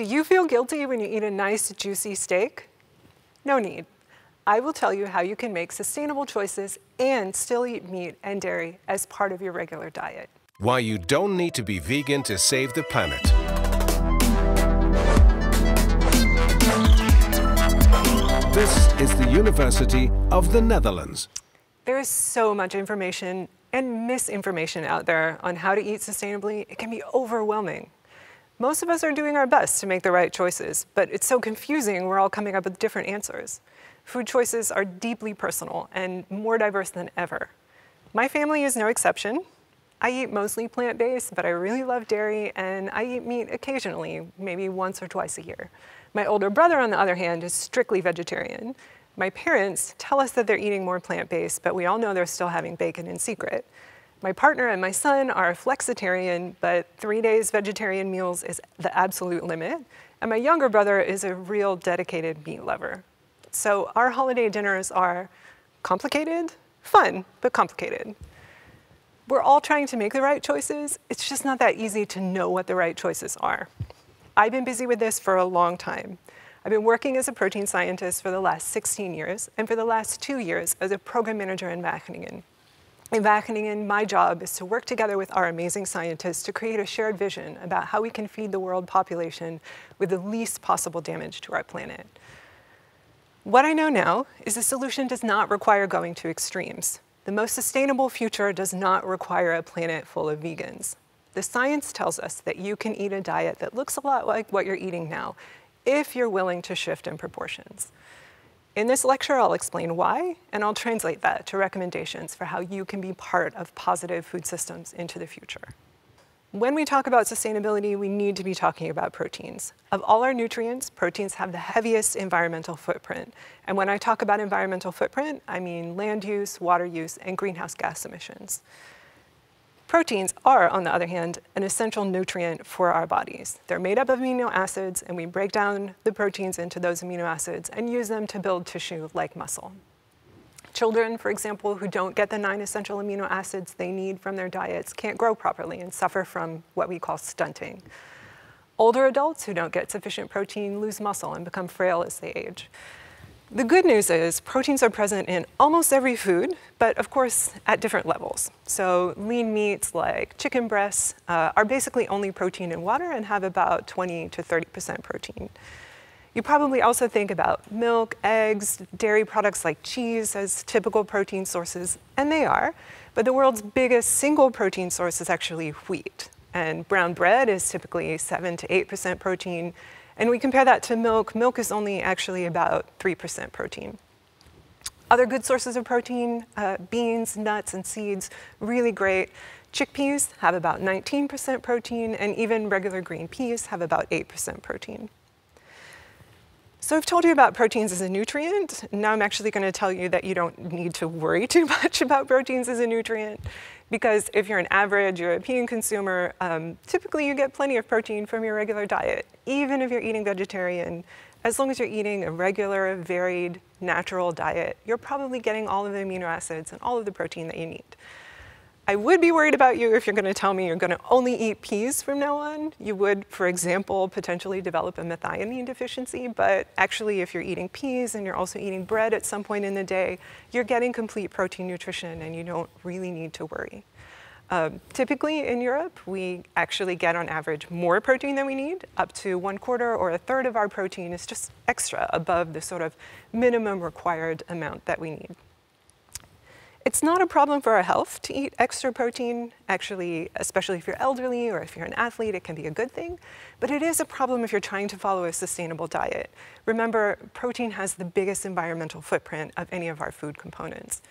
Do you feel guilty when you eat a nice, juicy steak? No need. I will tell you how you can make sustainable choices and still eat meat and dairy as part of your regular diet. Why you don't need to be vegan to save the planet. This is the University of the Netherlands. There is so much information and misinformation out there on how to eat sustainably. It can be overwhelming. Most of us are doing our best to make the right choices, but it's so confusing we're all coming up with different answers. Food choices are deeply personal and more diverse than ever. My family is no exception. I eat mostly plant-based, but I really love dairy and I eat meat occasionally, maybe once or twice a year. My older brother, on the other hand, is strictly vegetarian. My parents tell us that they're eating more plant-based, but we all know they're still having bacon in secret. My partner and my son are flexitarian, but three days vegetarian meals is the absolute limit. And my younger brother is a real dedicated meat lover. So our holiday dinners are complicated, fun, but complicated. We're all trying to make the right choices. It's just not that easy to know what the right choices are. I've been busy with this for a long time. I've been working as a protein scientist for the last 16 years, and for the last two years as a program manager in Wageningen. In Wageningen, my job is to work together with our amazing scientists to create a shared vision about how we can feed the world population with the least possible damage to our planet. What I know now is the solution does not require going to extremes. The most sustainable future does not require a planet full of vegans. The science tells us that you can eat a diet that looks a lot like what you're eating now if you're willing to shift in proportions. In this lecture, I'll explain why, and I'll translate that to recommendations for how you can be part of positive food systems into the future. When we talk about sustainability, we need to be talking about proteins. Of all our nutrients, proteins have the heaviest environmental footprint. And when I talk about environmental footprint, I mean land use, water use, and greenhouse gas emissions. Proteins are, on the other hand, an essential nutrient for our bodies. They're made up of amino acids, and we break down the proteins into those amino acids and use them to build tissue like muscle. Children, for example, who don't get the nine essential amino acids they need from their diets can't grow properly and suffer from what we call stunting. Older adults who don't get sufficient protein lose muscle and become frail as they age. The good news is proteins are present in almost every food, but of course at different levels. So lean meats like chicken breasts uh, are basically only protein in water and have about 20 to 30% protein. You probably also think about milk, eggs, dairy products like cheese as typical protein sources, and they are, but the world's biggest single protein source is actually wheat. And brown bread is typically 7 to 8% protein, and we compare that to milk. Milk is only actually about 3% protein. Other good sources of protein, uh, beans, nuts, and seeds, really great. Chickpeas have about 19% protein, and even regular green peas have about 8% protein. So I've told you about proteins as a nutrient. Now I'm actually going to tell you that you don't need to worry too much about proteins as a nutrient because if you're an average European consumer, um, typically you get plenty of protein from your regular diet, even if you're eating vegetarian. As long as you're eating a regular, varied, natural diet, you're probably getting all of the amino acids and all of the protein that you need. I would be worried about you if you're going to tell me you're going to only eat peas from now on. You would, for example, potentially develop a methionine deficiency, but actually if you're eating peas and you're also eating bread at some point in the day, you're getting complete protein nutrition and you don't really need to worry. Um, typically in Europe, we actually get on average more protein than we need. Up to one quarter or a third of our protein is just extra above the sort of minimum required amount that we need. It's not a problem for our health to eat extra protein. Actually, especially if you're elderly or if you're an athlete, it can be a good thing. But it is a problem if you're trying to follow a sustainable diet. Remember, protein has the biggest environmental footprint of any of our food components.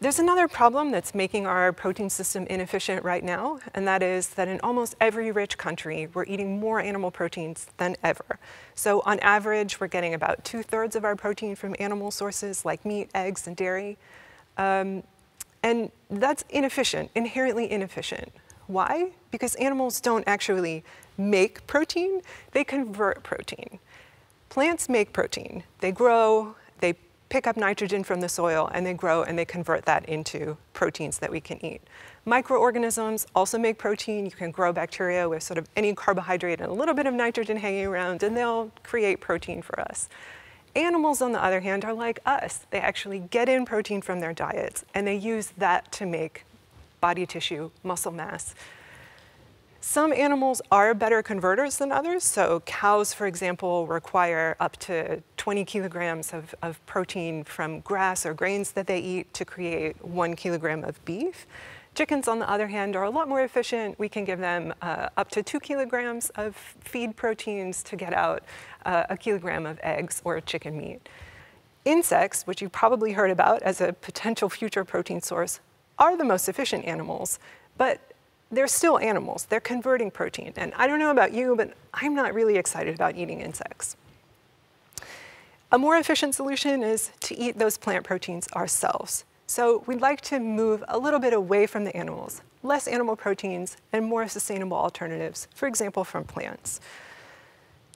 There's another problem that's making our protein system inefficient right now, and that is that in almost every rich country, we're eating more animal proteins than ever. So on average, we're getting about two thirds of our protein from animal sources like meat, eggs, and dairy. Um, and that's inefficient, inherently inefficient. Why? Because animals don't actually make protein, they convert protein. Plants make protein. They grow, they pick up nitrogen from the soil, and they grow and they convert that into proteins that we can eat. Microorganisms also make protein. You can grow bacteria with sort of any carbohydrate and a little bit of nitrogen hanging around, and they'll create protein for us. Animals, on the other hand, are like us. They actually get in protein from their diets, and they use that to make body tissue, muscle mass. Some animals are better converters than others. So cows, for example, require up to 20 kilograms of, of protein from grass or grains that they eat to create one kilogram of beef. Chickens, on the other hand, are a lot more efficient. We can give them uh, up to two kilograms of feed proteins to get out uh, a kilogram of eggs or chicken meat. Insects, which you've probably heard about as a potential future protein source, are the most efficient animals, but they're still animals. They're converting protein. And I don't know about you, but I'm not really excited about eating insects. A more efficient solution is to eat those plant proteins ourselves. So we'd like to move a little bit away from the animals, less animal proteins and more sustainable alternatives, for example, from plants.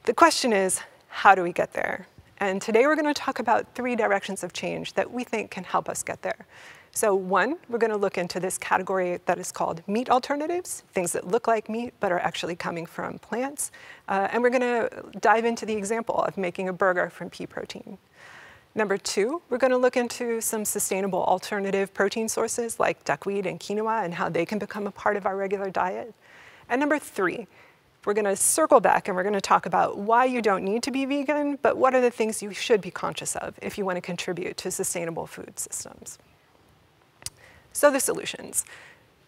The question is, how do we get there? And today we're going to talk about three directions of change that we think can help us get there. So one, we're going to look into this category that is called meat alternatives, things that look like meat but are actually coming from plants. Uh, and we're going to dive into the example of making a burger from pea protein. Number two, we're going to look into some sustainable alternative protein sources like duckweed and quinoa and how they can become a part of our regular diet. And number three, we're going to circle back and we're going to talk about why you don't need to be vegan, but what are the things you should be conscious of if you want to contribute to sustainable food systems. So the solutions.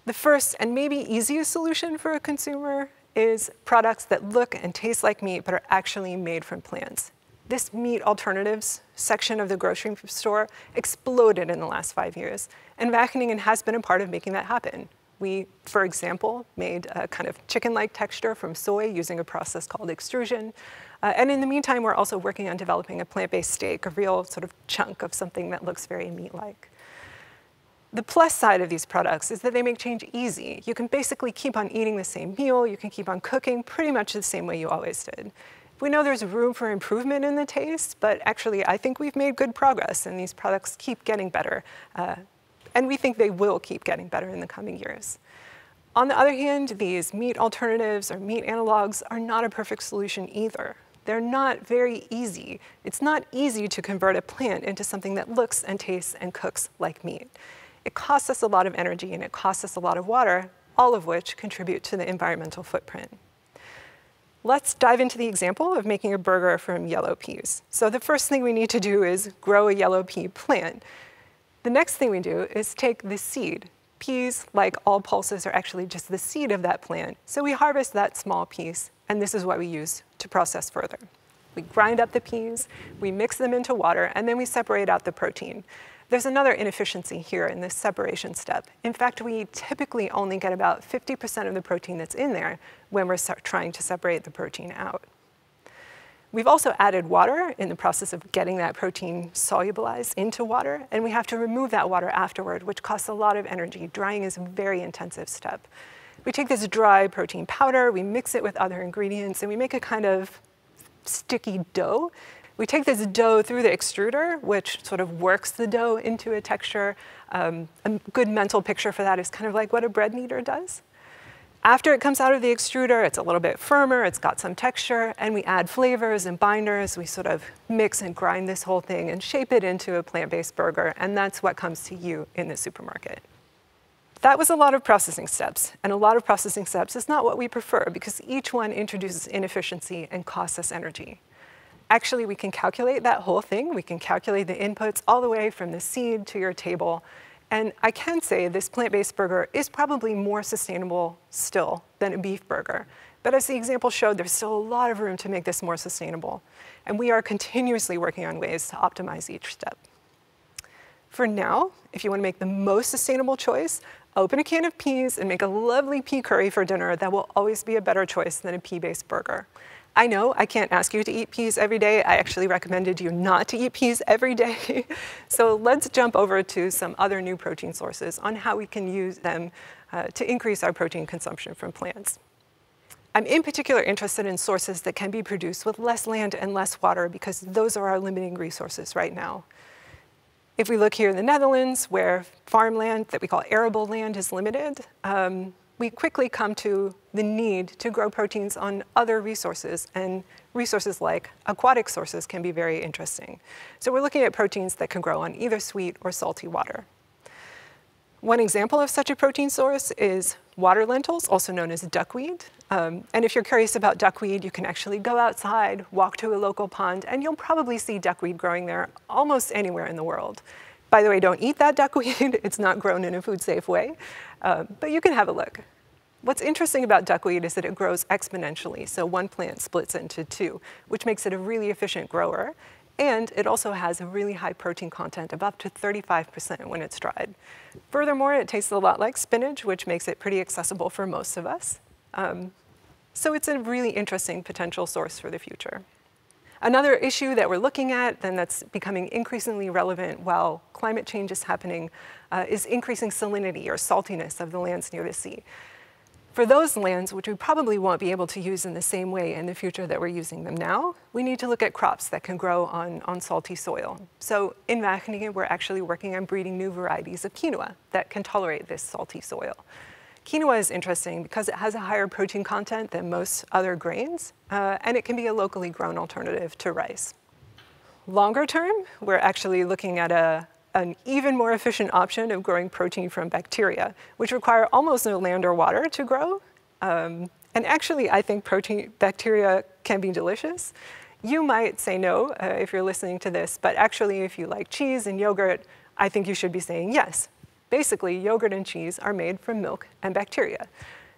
The first and maybe easiest solution for a consumer is products that look and taste like meat but are actually made from plants. This meat alternatives section of the grocery store exploded in the last five years, and Wageningen has been a part of making that happen. We, for example, made a kind of chicken-like texture from soy using a process called extrusion. Uh, and in the meantime, we're also working on developing a plant-based steak, a real sort of chunk of something that looks very meat-like. The plus side of these products is that they make change easy. You can basically keep on eating the same meal, you can keep on cooking pretty much the same way you always did. We know there's room for improvement in the taste, but actually I think we've made good progress and these products keep getting better. Uh, and we think they will keep getting better in the coming years. On the other hand, these meat alternatives or meat analogs are not a perfect solution either. They're not very easy. It's not easy to convert a plant into something that looks and tastes and cooks like meat. It costs us a lot of energy and it costs us a lot of water, all of which contribute to the environmental footprint. Let's dive into the example of making a burger from yellow peas. So the first thing we need to do is grow a yellow pea plant. The next thing we do is take the seed. Peas, like all pulses, are actually just the seed of that plant. So we harvest that small piece, and this is what we use to process further. We grind up the peas, we mix them into water, and then we separate out the protein. There's another inefficiency here in this separation step. In fact, we typically only get about 50% of the protein that's in there when we're trying to separate the protein out. We've also added water in the process of getting that protein solubilized into water, and we have to remove that water afterward, which costs a lot of energy. Drying is a very intensive step. We take this dry protein powder, we mix it with other ingredients, and we make a kind of sticky dough we take this dough through the extruder, which sort of works the dough into a texture. Um, a good mental picture for that is kind of like what a bread kneader does. After it comes out of the extruder, it's a little bit firmer, it's got some texture, and we add flavors and binders. We sort of mix and grind this whole thing and shape it into a plant-based burger, and that's what comes to you in the supermarket. That was a lot of processing steps, and a lot of processing steps is not what we prefer because each one introduces inefficiency and costs us energy. Actually, we can calculate that whole thing. We can calculate the inputs all the way from the seed to your table. And I can say this plant-based burger is probably more sustainable still than a beef burger. But as the example showed, there's still a lot of room to make this more sustainable. And we are continuously working on ways to optimize each step. For now, if you want to make the most sustainable choice, open a can of peas and make a lovely pea curry for dinner that will always be a better choice than a pea-based burger. I know I can't ask you to eat peas every day. I actually recommended you not to eat peas every day. so let's jump over to some other new protein sources on how we can use them uh, to increase our protein consumption from plants. I'm in particular interested in sources that can be produced with less land and less water because those are our limiting resources right now. If we look here in the Netherlands, where farmland that we call arable land is limited, um, we quickly come to the need to grow proteins on other resources, and resources like aquatic sources can be very interesting. So we're looking at proteins that can grow on either sweet or salty water. One example of such a protein source is water lentils, also known as duckweed. Um, and if you're curious about duckweed, you can actually go outside, walk to a local pond, and you'll probably see duckweed growing there almost anywhere in the world. By the way, don't eat that duckweed. it's not grown in a food safe way, uh, but you can have a look. What's interesting about duckweed is that it grows exponentially, so one plant splits into two, which makes it a really efficient grower. And it also has a really high protein content of up to 35% when it's dried. Furthermore, it tastes a lot like spinach, which makes it pretty accessible for most of us. Um, so it's a really interesting potential source for the future. Another issue that we're looking at, and that's becoming increasingly relevant while climate change is happening, uh, is increasing salinity or saltiness of the lands near the sea. For those lands, which we probably won't be able to use in the same way in the future that we're using them now, we need to look at crops that can grow on, on salty soil. So in Wageningen, we're actually working on breeding new varieties of quinoa that can tolerate this salty soil. Quinoa is interesting because it has a higher protein content than most other grains, uh, and it can be a locally grown alternative to rice. Longer term, we're actually looking at a, an even more efficient option of growing protein from bacteria, which require almost no land or water to grow. Um, and actually, I think protein bacteria can be delicious. You might say no uh, if you're listening to this, but actually, if you like cheese and yogurt, I think you should be saying yes. Basically, yogurt and cheese are made from milk and bacteria.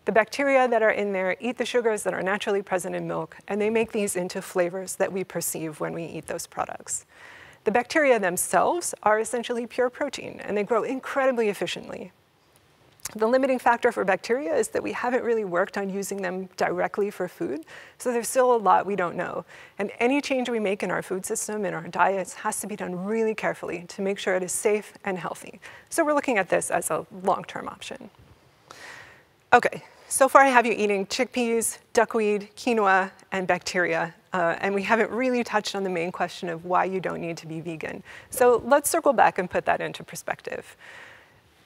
The bacteria that are in there eat the sugars that are naturally present in milk, and they make these into flavors that we perceive when we eat those products. The bacteria themselves are essentially pure protein, and they grow incredibly efficiently. The limiting factor for bacteria is that we haven't really worked on using them directly for food, so there's still a lot we don't know. And any change we make in our food system, in our diets, has to be done really carefully to make sure it is safe and healthy. So we're looking at this as a long-term option. Okay, so far I have you eating chickpeas, duckweed, quinoa, and bacteria uh, and we haven't really touched on the main question of why you don't need to be vegan. So let's circle back and put that into perspective.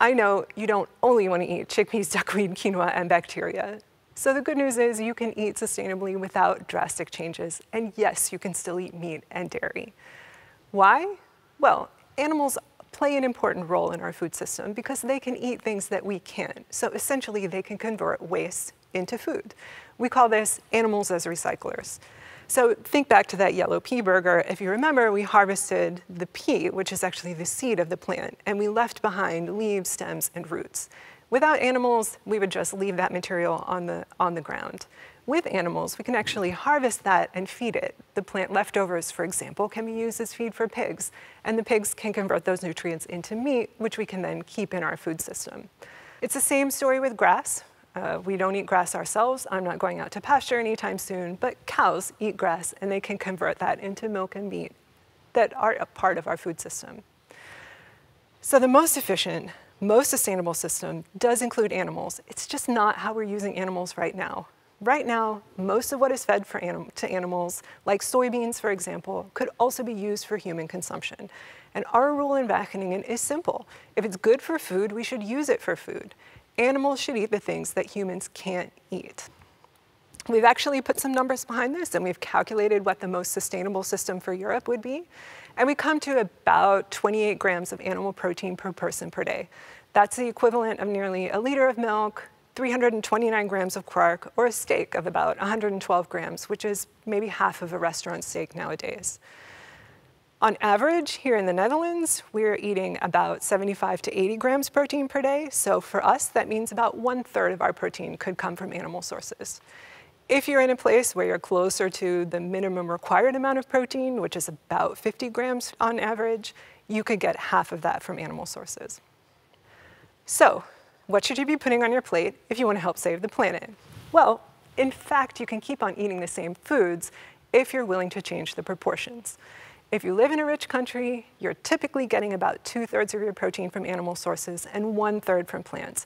I know you don't only want to eat chickpeas, duckweed, quinoa, and bacteria. So the good news is you can eat sustainably without drastic changes. And yes, you can still eat meat and dairy. Why? Well, animals play an important role in our food system because they can eat things that we can't. So essentially, they can convert waste into food. We call this animals as recyclers. So think back to that yellow pea burger. If you remember, we harvested the pea, which is actually the seed of the plant, and we left behind leaves, stems, and roots. Without animals, we would just leave that material on the, on the ground. With animals, we can actually harvest that and feed it. The plant leftovers, for example, can be used as feed for pigs, and the pigs can convert those nutrients into meat, which we can then keep in our food system. It's the same story with grass. Uh, we don't eat grass ourselves. I'm not going out to pasture anytime soon, but cows eat grass and they can convert that into milk and meat that are a part of our food system. So the most efficient, most sustainable system does include animals. It's just not how we're using animals right now. Right now, most of what is fed anim to animals, like soybeans, for example, could also be used for human consumption. And our rule in Wageningen is simple. If it's good for food, we should use it for food animals should eat the things that humans can't eat. We've actually put some numbers behind this and we've calculated what the most sustainable system for Europe would be. And we come to about 28 grams of animal protein per person per day. That's the equivalent of nearly a liter of milk, 329 grams of quark, or a steak of about 112 grams, which is maybe half of a restaurant steak nowadays. On average, here in the Netherlands, we're eating about 75 to 80 grams protein per day. So for us, that means about one third of our protein could come from animal sources. If you're in a place where you're closer to the minimum required amount of protein, which is about 50 grams on average, you could get half of that from animal sources. So what should you be putting on your plate if you want to help save the planet? Well, in fact, you can keep on eating the same foods if you're willing to change the proportions. If you live in a rich country, you're typically getting about two thirds of your protein from animal sources and one third from plants.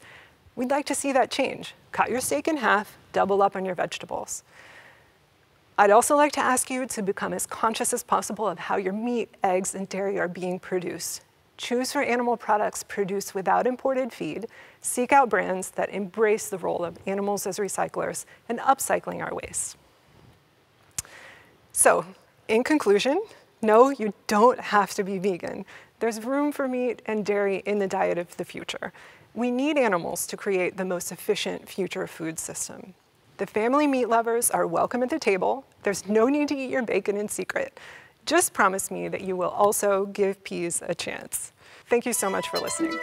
We'd like to see that change. Cut your steak in half, double up on your vegetables. I'd also like to ask you to become as conscious as possible of how your meat, eggs, and dairy are being produced. choose for animal products produced without imported feed, seek out brands that embrace the role of animals as recyclers, and upcycling our waste. So, in conclusion, no, you don't have to be vegan. There's room for meat and dairy in the diet of the future. We need animals to create the most efficient future food system. The family meat lovers are welcome at the table. There's no need to eat your bacon in secret. Just promise me that you will also give peas a chance. Thank you so much for listening.